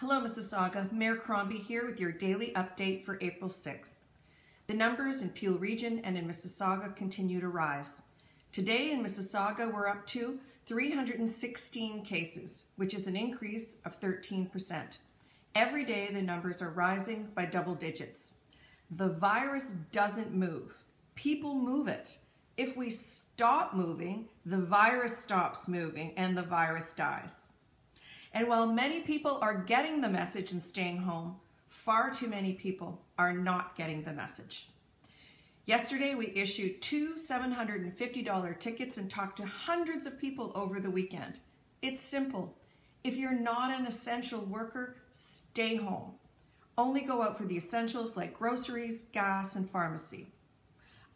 Hello, Mississauga. Mayor Crombie here with your daily update for April 6th. The numbers in Peel Region and in Mississauga continue to rise. Today in Mississauga, we're up to 316 cases, which is an increase of 13%. Every day, the numbers are rising by double digits. The virus doesn't move. People move it. If we stop moving, the virus stops moving and the virus dies. And while many people are getting the message and staying home, far too many people are not getting the message. Yesterday, we issued two $750 tickets and talked to hundreds of people over the weekend. It's simple. If you're not an essential worker, stay home. Only go out for the essentials like groceries, gas, and pharmacy.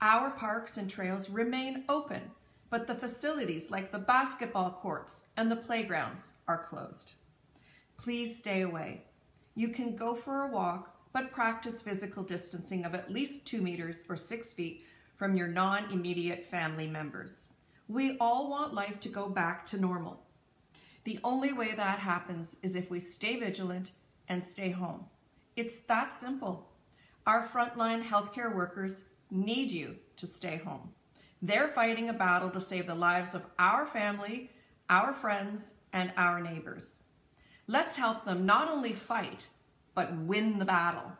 Our parks and trails remain open but the facilities like the basketball courts and the playgrounds are closed. Please stay away. You can go for a walk, but practice physical distancing of at least two meters or six feet from your non-immediate family members. We all want life to go back to normal. The only way that happens is if we stay vigilant and stay home. It's that simple. Our frontline healthcare workers need you to stay home. They're fighting a battle to save the lives of our family, our friends, and our neighbors. Let's help them not only fight, but win the battle.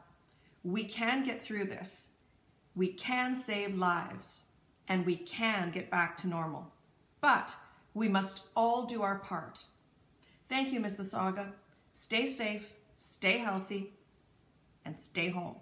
We can get through this. We can save lives, and we can get back to normal. But we must all do our part. Thank you, Mississauga. Stay safe, stay healthy, and stay home.